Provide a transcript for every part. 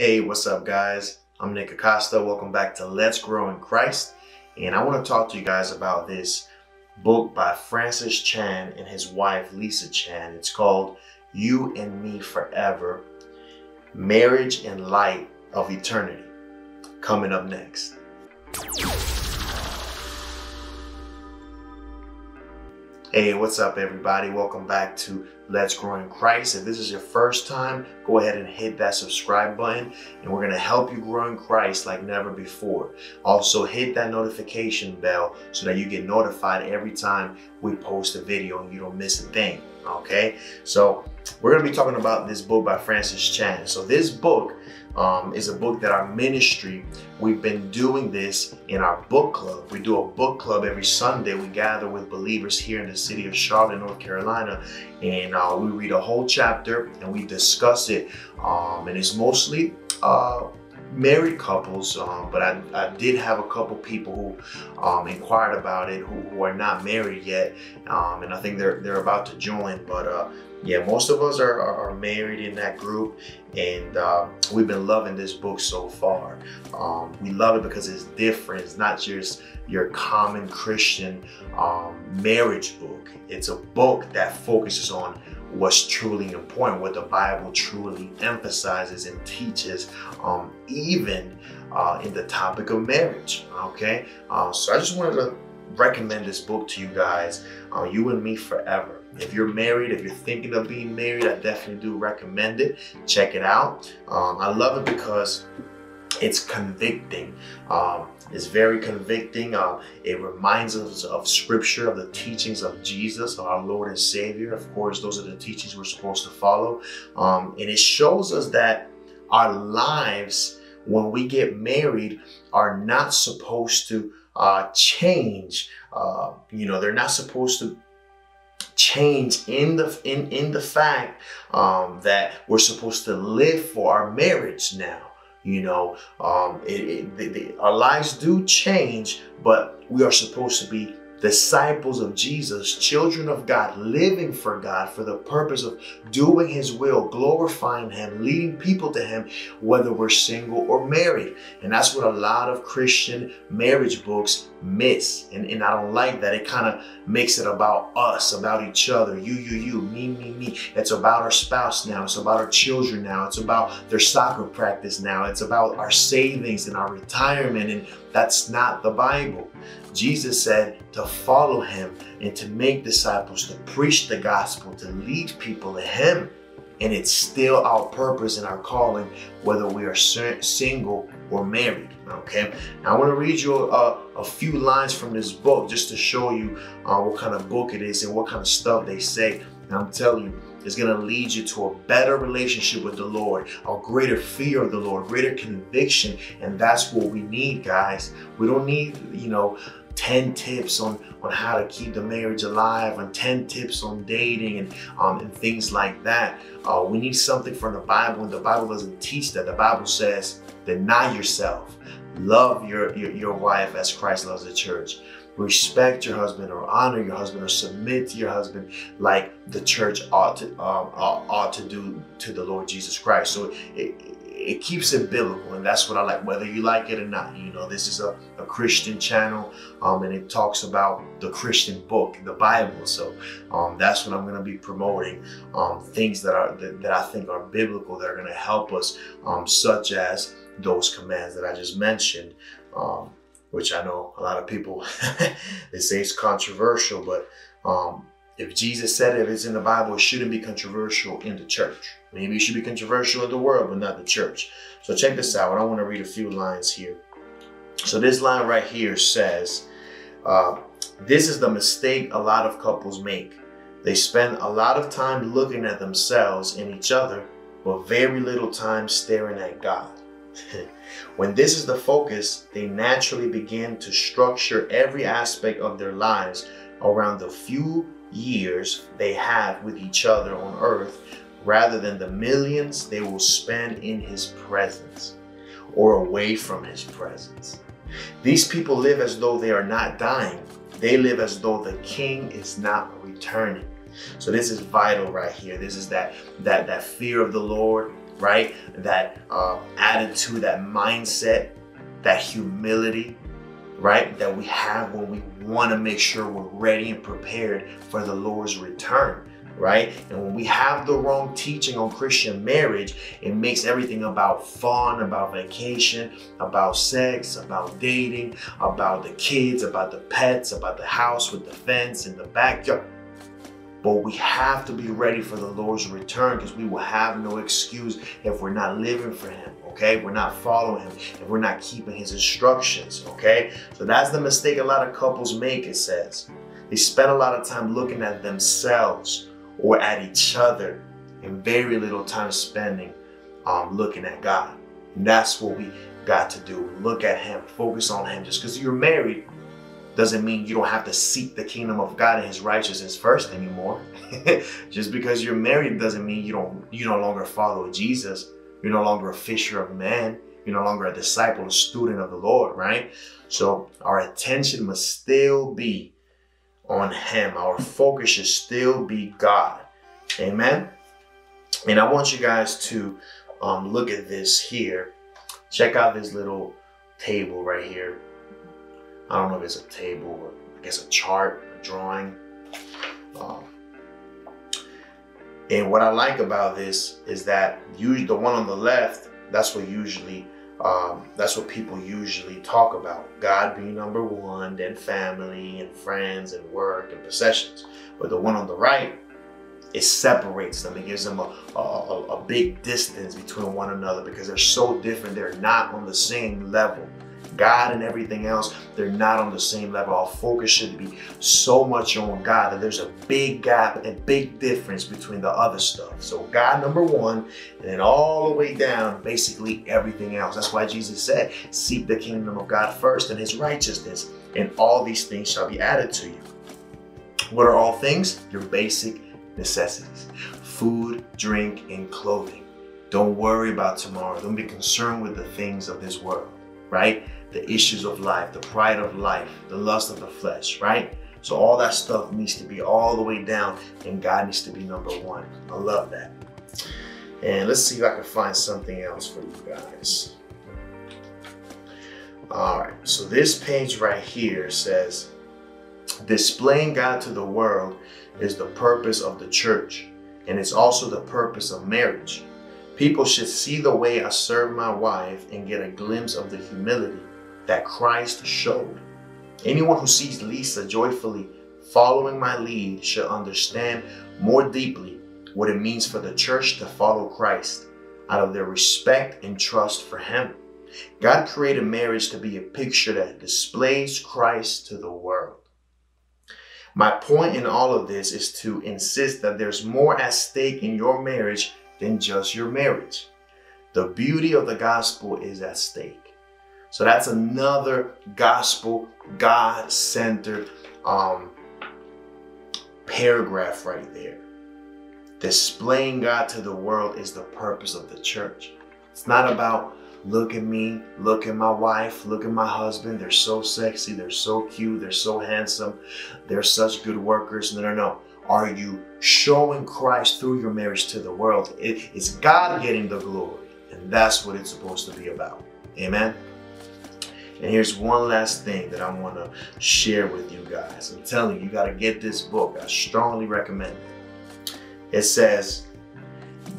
Hey, what's up, guys? I'm Nick Acosta. Welcome back to Let's Grow in Christ. And I want to talk to you guys about this book by Francis Chan and his wife, Lisa Chan. It's called You and Me Forever Marriage and Light of Eternity. Coming up next. Hey, what's up, everybody? Welcome back to Let's Grow in Christ. If this is your first time, go ahead and hit that subscribe button, and we're going to help you grow in Christ like never before. Also, hit that notification bell so that you get notified every time we post a video and you don't miss a thing. Okay, so we're going to be talking about this book by Francis Chan. So, this book um, is a book that our ministry, we've been doing this in our book club. We do a book club every Sunday. We gather with believers here in the city of Charlotte, North Carolina, and uh, we read a whole chapter and we discuss it. Um, and it's mostly uh, married couples, um, but I, I, did have a couple people who um, inquired about it who, who, are not married yet, um, and I think they're they're about to join. But uh, yeah, most of us are, are, married in that group, and uh, we've been loving this book so far. Um, we love it because it's different. It's not just your common Christian um, marriage book. It's a book that focuses on what's truly important, what the Bible truly emphasizes and teaches, um, even uh, in the topic of marriage. Okay, uh, so I just wanted to recommend this book to you guys, uh, You and Me Forever. If you're married, if you're thinking of being married, I definitely do recommend it. Check it out. Um, I love it because it's convicting. Um, it's very convicting. Uh, it reminds us of scripture, of the teachings of Jesus, our Lord and Savior. Of course, those are the teachings we're supposed to follow. Um, and it shows us that our lives, when we get married, are not supposed to uh, change. Uh, you know, they're not supposed to change in the in in the fact um, that we're supposed to live for our marriage now. You know, um, it, it, our lives do change, but we are supposed to be disciples of Jesus, children of God, living for God for the purpose of doing His will, glorifying Him, leading people to Him, whether we're single or married. And that's what a lot of Christian marriage books miss. And, and I don't like that. It kind of makes it about us, about each other, you, you, you, me, me, me. It's about our spouse now. It's about our children now. It's about their soccer practice now. It's about our savings and our retirement. And that's not the Bible. Jesus said to follow him and to make disciples, to preach the gospel, to lead people to him. And it's still our purpose and our calling, whether we are single or married. Okay, now I want to read you a, a, few lines from this book just to show you uh, what kind of book it is and what kind of stuff they say. And I'm telling you, it's going to lead you to a better relationship with the Lord, a greater fear of the Lord, greater conviction. And that's what we need, guys. We don't need, you know, 10 tips on, on how to keep the marriage alive and 10 tips on dating and, um, and things like that. Uh, we need something from the Bible and the Bible doesn't teach that. The Bible says, deny yourself, love your, your, your wife as Christ loves the church respect your husband or honor your husband or submit to your husband like the church ought to um, ought to do to the Lord Jesus Christ. So it, it keeps it biblical and that's what I like whether you like it or not you know this is a, a Christian channel um, and it talks about the Christian book the Bible so um, that's what I'm going to be promoting um, things that are that, that, I think are biblical that are going to help us um, such as those commands that I just mentioned um, which I know a lot of people they say it's controversial but um, if Jesus said it, if it's in the Bible, it shouldn't be controversial in the church. Maybe it should be controversial in the world, but not the church. So check this out. I want to read a few lines here. So this line right here says, uh, this is the mistake a lot of couples make. They spend a lot of time looking at themselves and each other, but very little time staring at God. when this is the focus, they naturally begin to structure every aspect of their lives around the few years they have with each other on earth rather than the millions they will spend in his presence or away from his presence. These people live as though they are not dying. They live as though the king is not returning. So this is vital right here. This is that that that fear of the Lord, right? That uh, attitude, that mindset, that humility, right? That we have when we want to make sure we're ready and prepared for the Lord's return right? And when we have the wrong teaching on Christian marriage, it makes everything about fun, about vacation, about sex, about dating, about the kids, about the pets, about the house with the fence and the backyard. But we have to be ready for the Lord's return because we will have no excuse if we're not living for Him, okay? We're not following Him, if we're not keeping His instructions, okay? So that's the mistake a lot of couples make, it says. They spend a lot of time looking at themselves or at each other and very little time spending um, looking at God. And that's what we got to do. Look at Him, focus on Him. Just because you're married doesn't mean you don't have to seek the kingdom of God and His righteousness first anymore. Just because you're married doesn't mean you don't you no longer follow Jesus. You're no longer a fisher of men. You're no longer a disciple, a student of the Lord, right? So our attention must still be on Him. Our focus should still be God. Amen. And I want you guys to um, look at this here. Check out this little table right here. I don't know if it's a table or I guess a chart, a drawing. Um, and what I like about this is that the one on the left, that's what usually um, that's what people usually talk about. God being number one, then family and friends and work and possessions. But the one on the right, it separates them. It gives them a, a, a big distance between one another because they're so different. They're not on the same level. God and everything else, they're not on the same level. Our focus should be so much on God that there's a big gap and big difference between the other stuff. So God number one, and then all the way down, basically everything else. That's why Jesus said, seek the kingdom of God first and his righteousness, and all these things shall be added to you. What are all things? Your basic necessities. Food, drink, and clothing. Don't worry about tomorrow. Don't be concerned with the things of this world, right? the issues of life, the pride of life, the lust of the flesh, right? So all that stuff needs to be all the way down and God needs to be number one. I love that. And let's see if I can find something else for you guys. All right, so this page right here says, displaying God to the world is the purpose of the church, and it's also the purpose of marriage. People should see the way I serve my wife and get a glimpse of the humility that Christ showed. Anyone who sees Lisa joyfully following my lead should understand more deeply what it means for the church to follow Christ out of their respect and trust for Him. God created marriage to be a picture that displays Christ to the world. My point in all of this is to insist that there's more at stake in your marriage than just your marriage. The beauty of the gospel is at stake. So that's another gospel, God centered um, paragraph right there. Displaying God to the world is the purpose of the church. It's not about look at me, look at my wife, look at my husband. They're so sexy, they're so cute, they're so handsome, they're such good workers. No, no, no. Are you showing Christ through your marriage to the world? It, it's God getting the glory, and that's what it's supposed to be about. Amen. And here's one last thing that I want to share with you guys. I'm telling you, you got to get this book. I strongly recommend it. It says,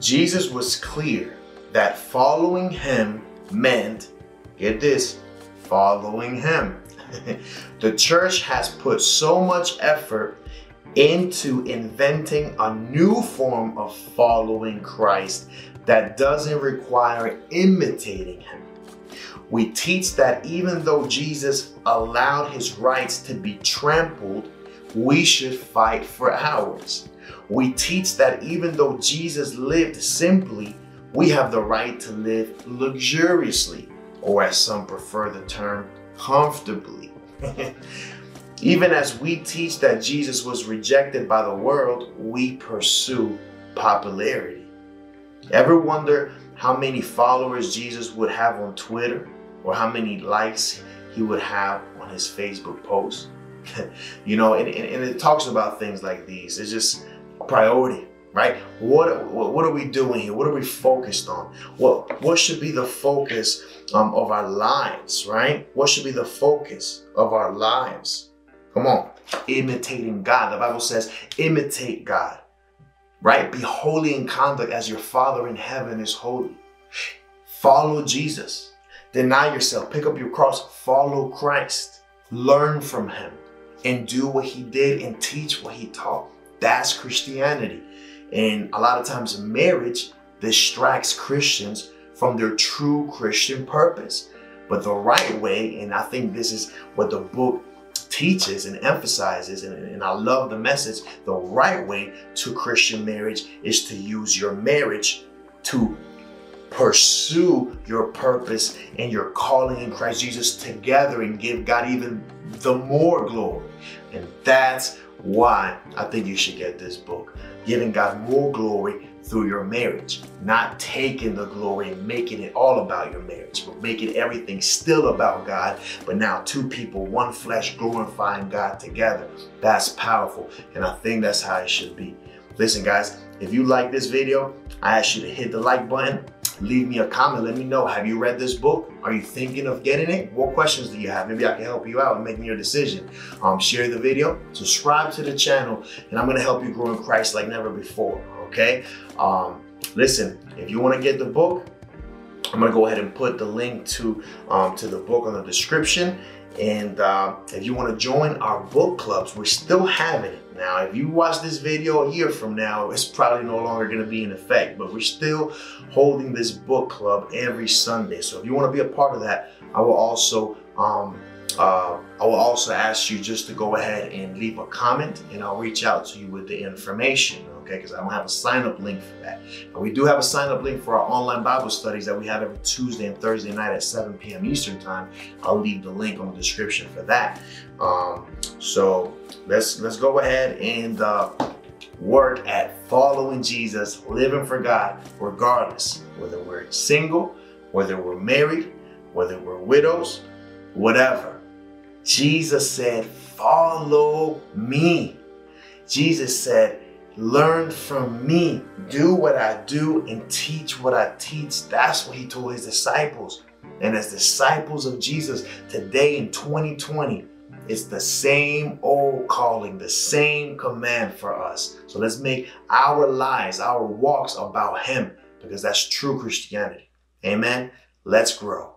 Jesus was clear that following him meant, get this, following him. the church has put so much effort into inventing a new form of following Christ that doesn't require imitating him. We teach that even though Jesus allowed his rights to be trampled, we should fight for ours. We teach that even though Jesus lived simply, we have the right to live luxuriously, or as some prefer the term, comfortably. even as we teach that Jesus was rejected by the world, we pursue popularity. Ever wonder how many followers Jesus would have on Twitter or how many likes he would have on his Facebook post. you know, and, and, and, it talks about things like these. It's just priority. right? What, what, what are we doing here? What are we focused on? What what should be the focus um, of our lives, right? What should be the focus of our lives? Come on, imitating God. The Bible says, imitate God, right? Be holy in conduct as your Father in heaven is holy. Follow Jesus. Deny yourself. Pick up your cross. Follow Christ. Learn from Him and do what He did and teach what He taught. That's Christianity. And a lot of times, marriage distracts Christians from their true Christian purpose. But the right way, and I think this is what the book teaches and emphasizes, and, and, I love the message, the right way to Christian marriage is to use your marriage to pursue your purpose and your calling in Christ Jesus together and give God even the more glory. And that's why I think you should get this book. Giving God more glory through your marriage, not taking the glory and making it all about your marriage, but making everything still about God. But now, two people, one flesh, glorifying God together. That's powerful. And I think that's how it should be. Listen, guys, if you like this video, I ask you to hit the like button leave me a comment. Let me know. Have you read this book? Are you thinking of getting it? What questions do you have? Maybe I can help you out in making your decision. Um, share the video, subscribe to the channel, and I'm going to help you grow in Christ like never before. Okay? Um, listen, if you want to get the book, I'm to go ahead and put the link to, um, to the book on the description. And uh, if you want to join our book clubs, we're still having it. Now, if you watch this video a year from now, it's probably no longer going to be in effect, but we're still holding this book club every Sunday. So if you want to be a part of that, I will also um, uh, I will also ask you just to go ahead and leave a comment and I'll reach out to you with the information, okay? Because I don't have a sign up link for that. But we do have a sign up link for our online Bible studies that we have every Tuesday and Thursday night at 7 p.m. Eastern Time. I'll leave the link on the description for that. Um, so let's let's go ahead and uh, work at following Jesus, living for God, regardless whether we're single, whether we're married, whether we're widows, whatever. Jesus said, Follow me. Jesus said, Learn from me. Do what I do and teach what I teach. That's what he told his disciples. And as disciples of Jesus today in 2020, it's the same old calling, the same command for us. So let's make our lives, our walks about Him, because that's true Christianity. Amen. Let's grow.